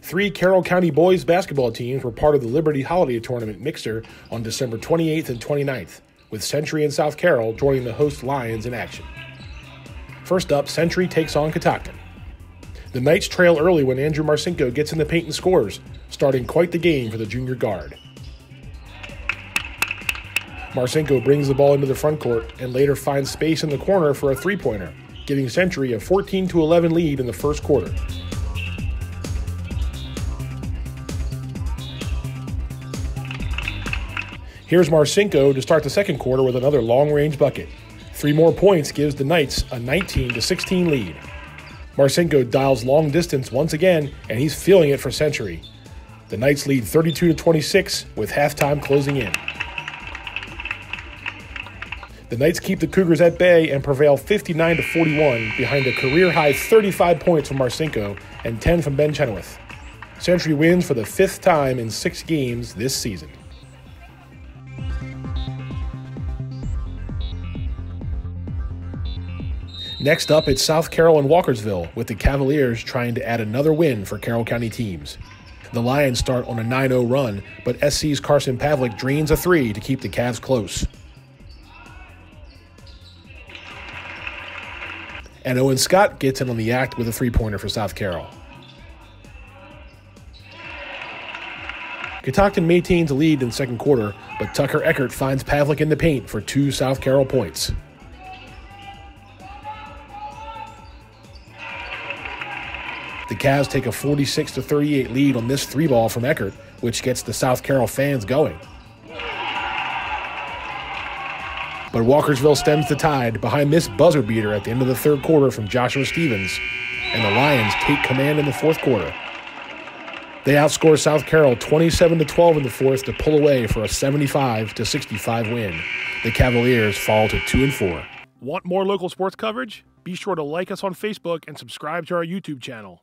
Three Carroll County boys basketball teams were part of the Liberty Holiday Tournament mixer on December 28th and 29th, with Century and South Carroll joining the host Lions in action. First up, Century takes on Catoctin. The Knights trail early when Andrew Marcinko gets in the paint and scores, starting quite the game for the junior guard. Marcinko brings the ball into the front court and later finds space in the corner for a three pointer, giving Century a 14 11 lead in the first quarter. Here's Marcinko to start the second quarter with another long range bucket. Three more points gives the Knights a 19 16 lead. Marcinko dials long distance once again, and he's feeling it for Century. The Knights lead 32 26 with halftime closing in. The Knights keep the Cougars at bay and prevail 59 to 41 behind a career high 35 points from Marcinko and 10 from Ben Chenoweth. Century wins for the fifth time in six games this season. Next up, it's South Carroll and Walkersville, with the Cavaliers trying to add another win for Carroll County teams. The Lions start on a 9 0 run, but SC's Carson Pavlik drains a three to keep the Cavs close. And Owen Scott gets in on the act with a three pointer for South Carroll. Catoctin maintains a lead in the second quarter, but Tucker Eckert finds Pavlik in the paint for two South Carroll points. The Cavs take a 46 to 38 lead on this three ball from Eckert, which gets the South Carroll fans going. But Walkersville stems the tide behind this buzzer beater at the end of the third quarter from Joshua Stevens, and the Lions take command in the fourth quarter. They outscore South Carroll 27 to 12 in the fourth to pull away for a 75 to 65 win. The Cavaliers fall to 2 and 4. Want more local sports coverage? Be sure to like us on Facebook and subscribe to our YouTube channel.